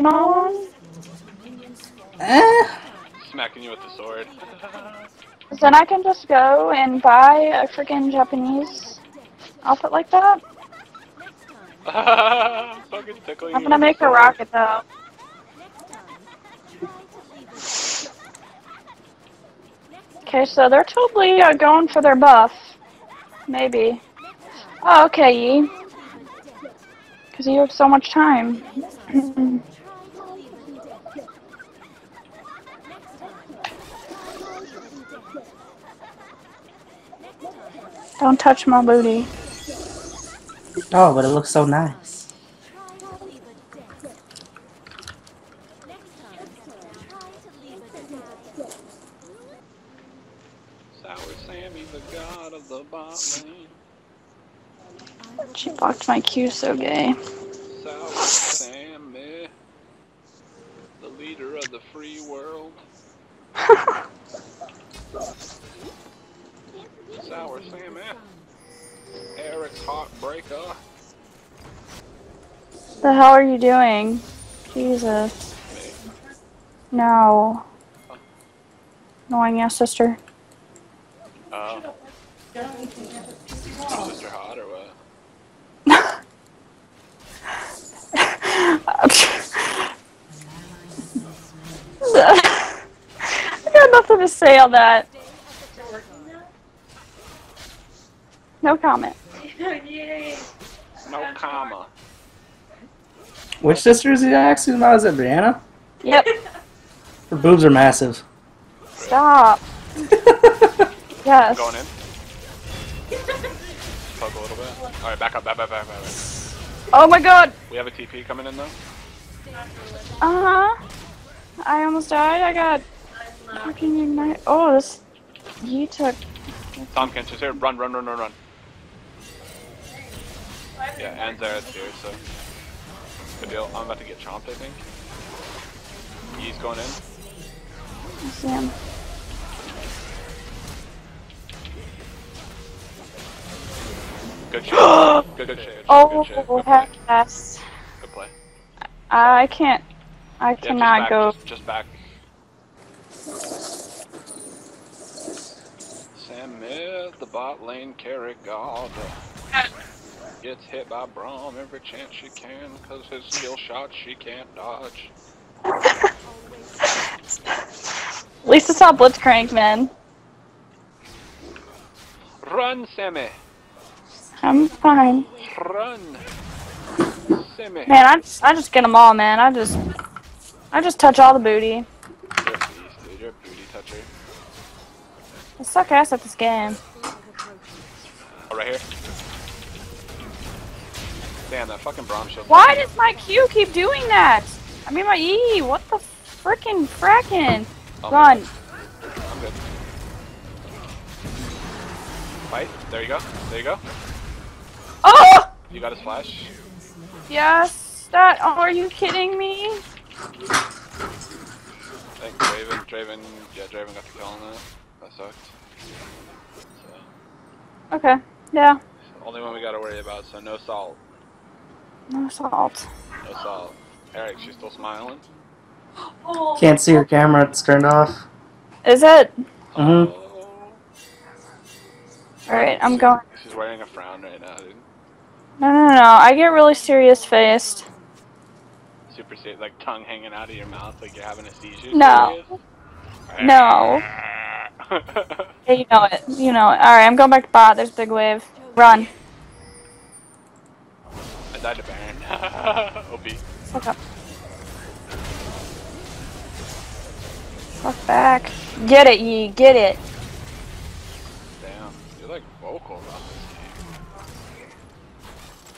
one? Eh. Smacking you with the sword. Then I can just go and buy a freaking Japanese outfit like that. Tickling I'm gonna make a rocket though. Okay, so they're totally uh, going for their buff. Maybe. Oh, okay, Yi. Because you have so much time. Don't touch my booty. Oh, but it looks so nice. Sour Sammie, the god of the bot lane. She blocked my Q so gay. Sour Sammie, the leader of the free world. Sour Sammie, Eric's heartbreaker. the hell are you doing? Jesus. No. Annoying ass sister. Oh. Your sister hot or what? I got nothing to say on that. No comment. No comma. Which sister is he asking about? Is it Brianna? Yep. Her boobs are massive. Stop. Yes. Going in. Poke a little bit. Alright, back up, back, back, back, back. back. Oh my god. We have a TP coming in though. Uh huh. I almost died. I got fucking ignite. Oh, this. You took. Tahm Kench's here. Run, run, run, run, run. Yeah, and Zara's here, so. Good deal. I'm about to get chomped, I think. He's going in. I see him. Good shit. good, good shit. Oh, good shit. Good play. yes. Good play. I can't. I Yeah, cannot just back, go. Just, just back. Sam Myth, the bot lane carry god. Gets hit by Braum every chance she can, cause his skill shots she can't dodge. At least it's not Blitzcrank, man. Run, Sammie! I'm fine. Run! Sammie! Man, I, I just get them all, man. I just. I just touch all the booty. You're a beast, dude. You're a booty toucher. I suck ass at this game. Oh, right here. Damn, that fucking Braum shield. Why does my Q keep doing that? I mean, my E. What the frickin' frackin'? Oh, Run. I'm good. Fight. There you go. There you go. Oh! You got his flash. Yes. That. Oh, are you kidding me? I think Draven, Draven, yeah, Draven got the kill on that. That sucked. So, Okay. Yeah. only one we gotta worry about, so no salt. No salt. No salt. Eric, she's still smiling. Can't see her camera. It's turned off. Is it? Mhm. Oh. Alright, I'm going. She's wearing a frown right now, dude. No, no, no, no. I get really serious faced. Super serious, like tongue hanging out of your mouth, like you're having a seizure. No. Serious? No. Yeah, you know it. You know it. Alright, I'm going back to bot. There's big wave. Run. I died to Baron. OP. Fuck up. Fuck back. Get it, Yi. Get it. Damn, you're like vocal about this game.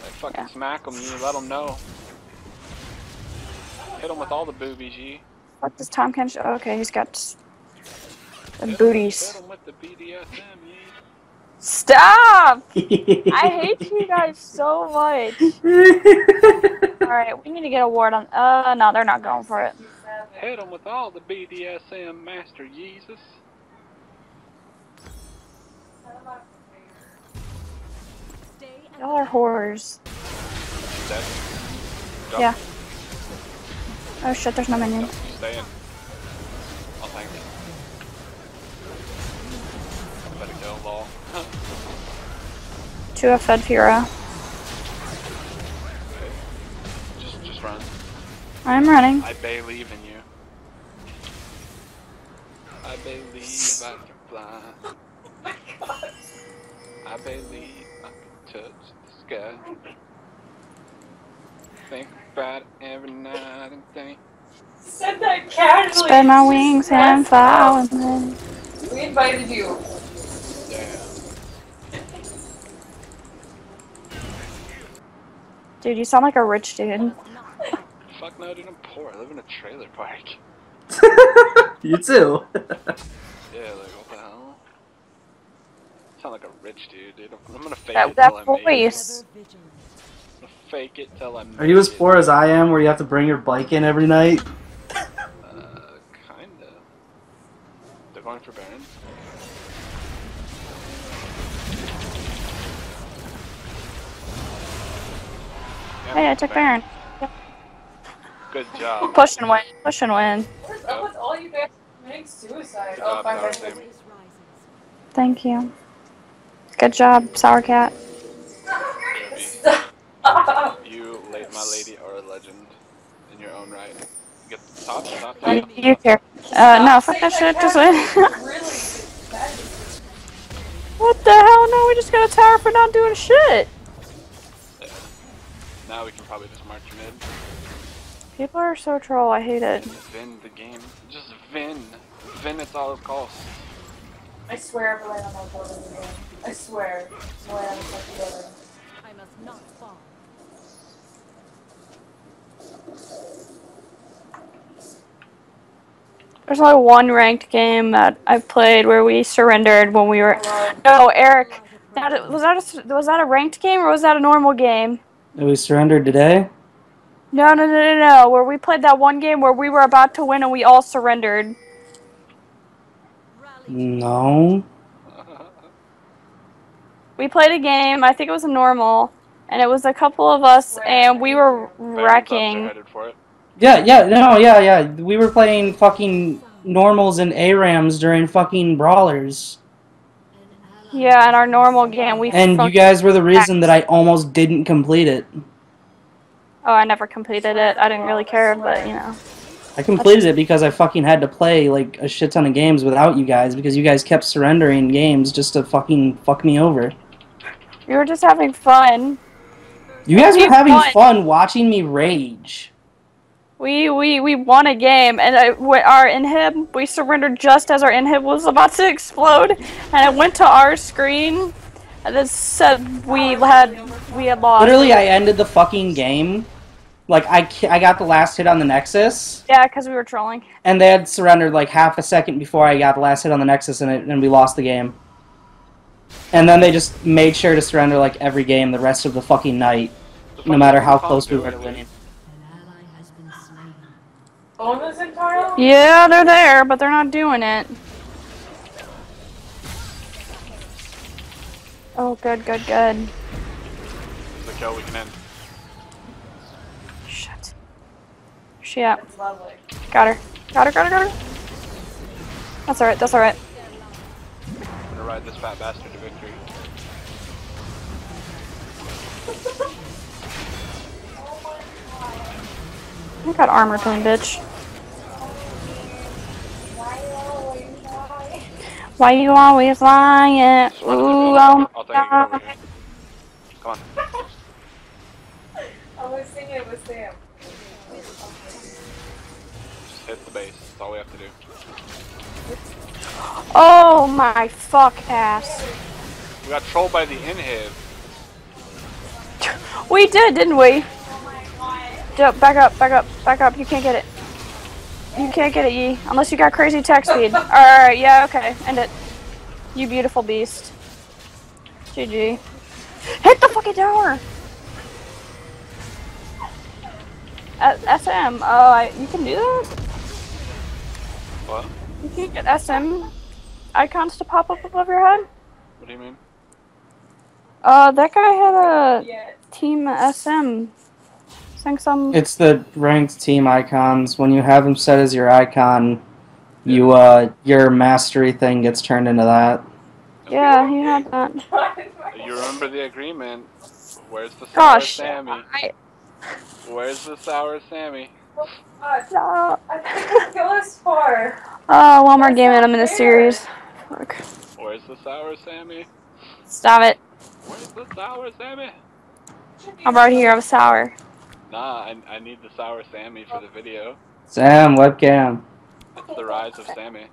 Like fucking Yeah. smack them, you let them know. Hit them with all the boobies, ye. Fuck this Tahm Kench. Oh, okay, he's got the Hit booties. Hit 'em with the BDSM, ye. Stop! I hate you guys so much. Alright, we need to get a ward on. Uh, no, they're not going for it. Hit them with all the BDSM, Master Jesus. Y'all are whores. Yeah. Oh shit, there's no minion. Better go, lol. Two have fed Fira. just, just run. I'm running. I believe in you. I believe I can fly. I believe I can touch the sky. Think about it every night and day. Said that casually. Spread my wings and fly with me. We invited you. Dude, you sound like a rich dude. Fuck no, dude, I'm poor. I live in a trailer park. You too. Yeah, like, what the hell? Sound like a rich dude, dude. I'm, I'm gonna fake That, it till that I make it. voice. I'm gonna fake it till I make Are you as it. poor as I am, where you have to bring your bike in every night? Hey, I took Baron. Good job. Push and win. Push and win. What's up with all you guys committing suicide? Good Oh, job, fine, Tower fine, Sammie. Thank you. Good job, Sour Cat. You, la- my lady, are a legend in your own right. Get the top, top, You, top. you here. Uh, no, fuck that shit. Just win. what the hell? No, we just got a tower for not doing shit. Yeah. Now we can probably just march mid. People are so troll. I hate it. Vin the game. Just Vin. Vin at all it costs. I swear if I land on my building again. I swear. No way I'm fucking building. I must not fall. There's only one ranked game that I've played where we surrendered when we were. No, Eric. That was that a, was that a ranked game or was that a normal game? Did we surrendered today? No, no, no, no, no. Where we played that one game where we were about to win and we all surrendered. No. We played a game. I think it was a normal, and it was a couple of us, and we were Baron buffs are wrecking. headed for it. Yeah, yeah, no, yeah, yeah. We were playing fucking normals and ARAMs during fucking brawlers. Yeah, in our normal game, we. And you guys were the reason that I almost didn't complete it. Oh, I never completed it. I didn't really care, but you know. I completed it because I fucking had to play like a shit ton of games without you guys because you guys kept surrendering games just to fucking fuck me over. We were just having fun. You guys were having fun watching me rage. We we we won a game, and I, w- our inhib we surrendered just as our inhib was about to explode, and it went to our screen, and it said we had we had lost. Literally, I ended the fucking game. Like I, I got the last hit on the Nexus, Yeah, because we were trolling. and they had surrendered like half a second before I got the last hit on the Nexus, and it, and we lost the game. And then they just made sure to surrender like every game the rest of the fucking night, no matter how close we were to winning. Bonus entirely? Yeah, they're there, but they're not doing it. Oh, good, good, good. The kill we can end. Shit. She at? It's lovely. Got her. Got her, got her, got her. That's alright, that's alright. I'm gonna ride this fat bastard to victory. I got armor tone, bitch. Why you always lying? Ooh, run to the building. oh I'll my take god. here. Come on. I was singing it with Sam. Just hit the base. That's all we have to do. Oh my fuck ass. We got trolled by the inhib. We did, didn't we? Jump, back up, back up, back up. You can't get it. You can't get it, Yi. Unless you got crazy attack speed. Alright, yeah, okay. End it. You beautiful beast. GG. Hit the fucking tower! Uh, SM. Oh, I, you can do that? What? You can't get SM icons to pop up above your head? What do you mean? Uh, that guy had a Team SM Sing some. It's the ranked team icons. When you have them set as your icon, you uh your mastery thing gets turned into that. Yeah, he had that. You remember the agreement? Where's the sour Gosh. Sammie? I, Where's the sour Sammie? Uh, no. I think kill us for. Oh, one more game and I'm in the series. Fuck. Where's the sour Sammie? Stop it. Where's the sour Sammie? I'm right here. I'm sour. Nah, I, I need the sour Sammie for the video. Sam webcam. It's the rise of Sammie.